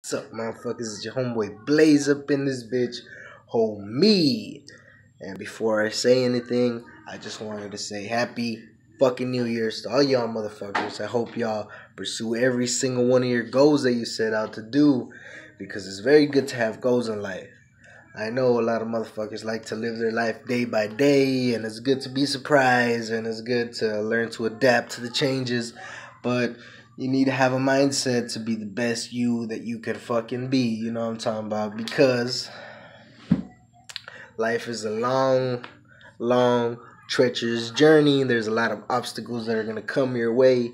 What's up, motherfuckers? It's your homeboy Blaze up in this bitch. Homie. And before I say anything, I just wanted to say happy fucking New Year's to all y'all motherfuckers. I hope y'all pursue every single one of your goals that you set out to do because it's very good to have goals in life. I know a lot of motherfuckers like to live their life day by day, and it's good to be surprised, and it's good to learn to adapt to the changes, but you need to have a mindset to be the best you that you could fucking be. You know what I'm talking about? Because life is a long, long, treacherous journey. There's a lot of obstacles that are going to come your way.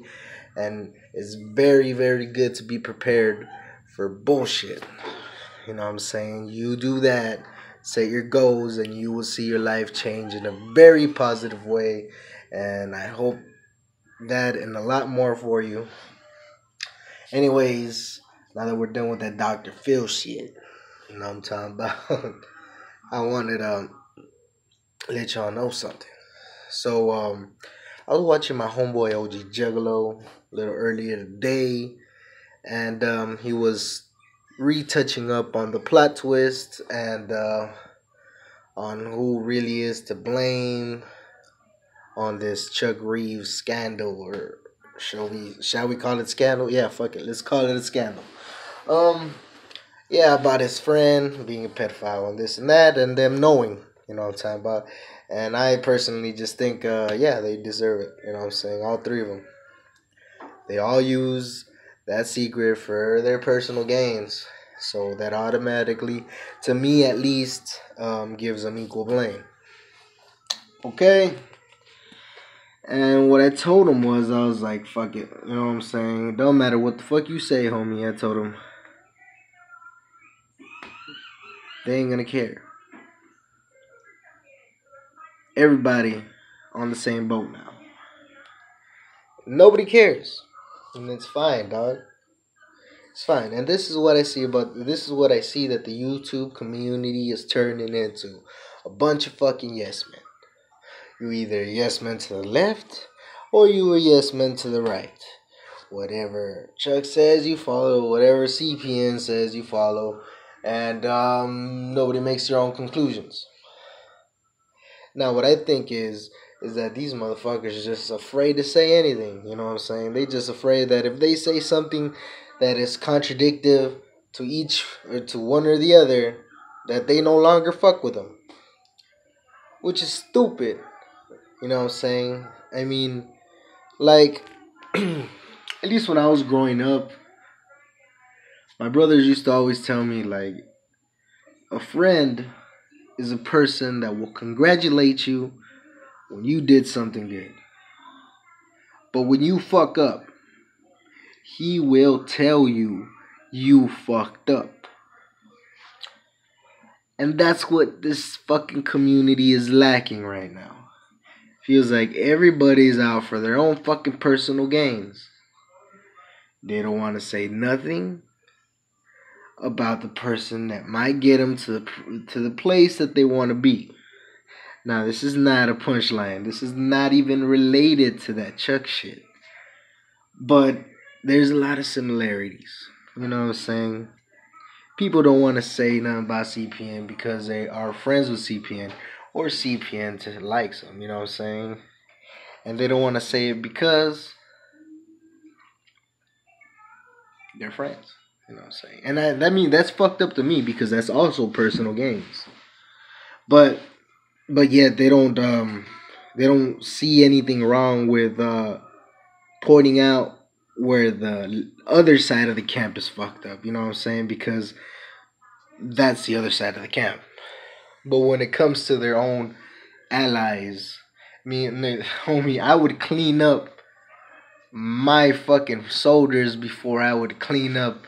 And it's very, very good to be prepared for bullshit. You know what I'm saying? You do that, set your goals, and you will see your life change in a very positive way. And I hope that and a lot more for you. Anyways, now that we're done with that Dr. Phil shit, you know what I'm talking about? I wanted to um, let y'all know something. So, um, I was watching my homeboy OG Juggalo a little earlier today, and um, he was retouching up on the plot twist and uh, on who really is to blame on this Chuck Reeves scandal or shall we shall we call it scandal? Yeah, fuck it. Let's call it a scandal. Um yeah, about his friend being a pedophile and this and that and them knowing, you know what I'm talking about. And I personally just think uh yeah, they deserve it, you know what I'm saying? All three of them. They all use that secret for their personal gains. So that automatically, to me at least, um, gives them equal blame. Okay? And what I told him was, I was like, fuck it. You know what I'm saying? Don't matter what the fuck you say, homie. I told him. They ain't gonna care. Everybody on the same boat now. Nobody cares. And it's fine, dog. It's fine. And this is what I see about this is what I see that the YouTube community is turning into. A bunch of fucking yes men. You either yes man to the left or you a yes man to the right. Whatever Chuck says you follow, whatever CPN says you follow, and um, nobody makes their own conclusions. Now, what I think is is that these motherfuckers are just afraid to say anything. You know what I'm saying? They just afraid that if they say something that is contradictive to each or to one or the other, that they no longer fuck with them. Which is stupid. You know what I'm saying? I mean, like, at least when I was growing up, my brothers used to always tell me, like, a friend is a person that will congratulate you when you did something good. But when you fuck up, he will tell you you fucked up. And that's what this fucking community is lacking right now. Feels like everybody's out for their own fucking personal gains. They don't want to say nothing about the person that might get them to the, to the place that they want to be. Now, this is not a punchline. This is not even related to that Chuck shit. But there's a lot of similarities. You know what I'm saying? People don't want to say nothing about CPN because they are friends with CPN or CPN to likes them. You know what I'm saying? And they don't want to say it because they're friends. You know what I'm saying? And I, that mean that's fucked up to me because that's also personal gains. But but yet they don't um they don't see anything wrong with uh pointing out where the other side of the camp is fucked up. You know what I'm saying? Because that's the other side of the camp. But when it comes to their own allies, me and homie, I would clean up my fucking soldiers before I would clean up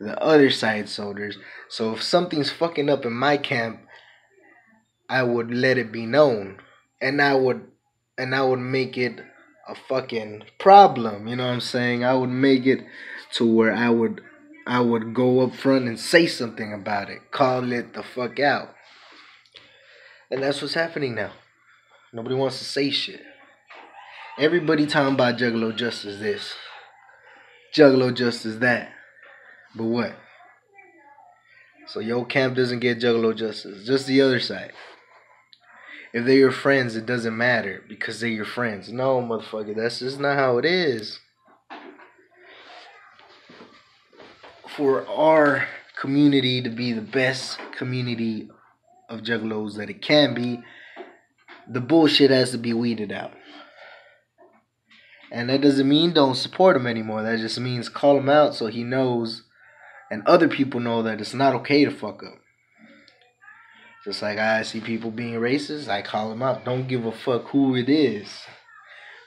the other side soldiers. So if something's fucking up in my camp, I would let it be known. And I would and I would make it a fucking problem, you know what I'm saying? I would make it to where I would I would go up front and say something about it. Call it the fuck out. And that's what's happening now. Nobody wants to say shit. Everybody talking about Juggalo Justice this. Juggalo Justice that. But what? So your camp doesn't get Juggalo justice. Just the other side. If they're your friends, it doesn't matter because they're your friends. No, motherfucker, that's just not how it is. For our community to be the best community of juggalos that it can be, the bullshit has to be weeded out. And that doesn't mean don't support him anymore. That just means call him out so he knows and other people know that it's not okay to fuck up. Just like I see people being racist, I call them out. Don't give a fuck who it is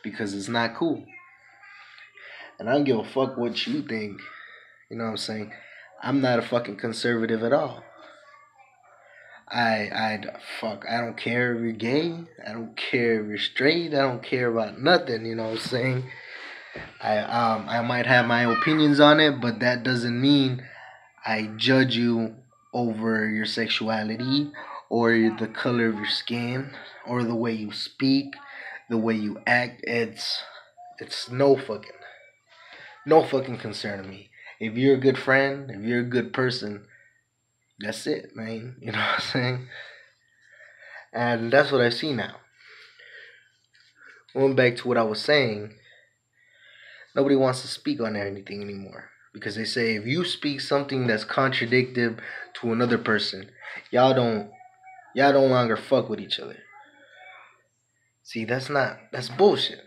because it's not cool. And I don't give a fuck what you think. You know what I'm saying? I'm not a fucking conservative at all. I I fuck I don't care if you're gay. I don't care if you're straight. I don't care about nothing, you know what I'm saying? I um I might have my opinions on it, but that doesn't mean I judge you over your sexuality or the color of your skin or the way you speak, the way you act. It's it's no fucking no fucking concern to me. If you're a good friend, if you're a good person, that's it, man. You know what I'm saying? And that's what I see now. Going back to what I was saying, nobody wants to speak on anything anymore. Because they say if you speak something that's contradictive to another person, y'all don't y'all no longer fuck with each other. See, that's not that's bullshit.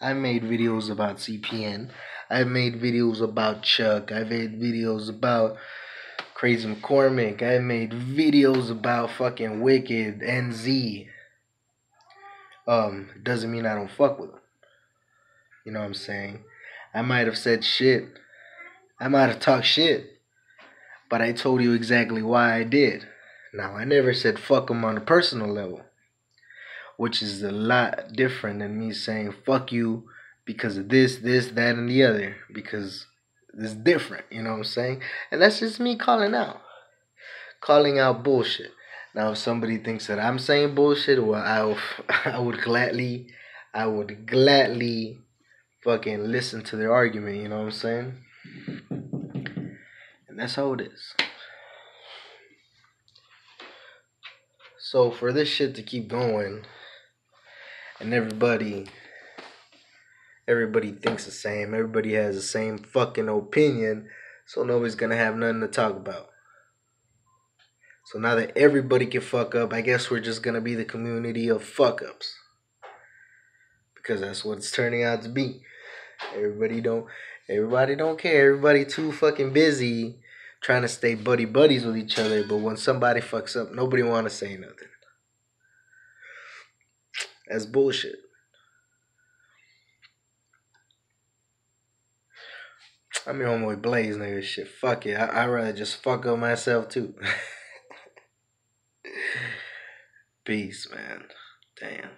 I made videos about CPN. I've made videos about Chuck. I've made videos about Crazy McCormick. I made videos about fucking Wicked NZ. Um, doesn't mean I don't fuck with them. You know what I'm saying? I might have said shit I might have talked shit, but I told you exactly why I did. Now, I never said fuck them on a personal level, which is a lot different than me saying fuck you because of this, this, that, and the other, because it's different, you know what I'm saying? And that's just me calling out. Calling out bullshit. Now, if somebody thinks that I'm saying bullshit, well, I, I would gladly, I would gladly fucking listen to their argument, you know what I'm saying? And that's how it is. So for this shit to keep going and everybody everybody thinks the same, everybody has the same fucking opinion, so nobody's gonna have nothing to talk about. So now that everybody can fuck up, I guess we're just gonna be the community of fuck ups. Because that's what it's turning out to be. Everybody don't everybody don't care. Everybody too fucking busy trying to stay buddy buddies with each other, but when somebody fucks up, nobody want to say nothing. That's bullshit. I'm your homeboy Blaze, nigga. Shit, fuck it. I, I'd rather just fuck up myself, too. Peace, man. Damn.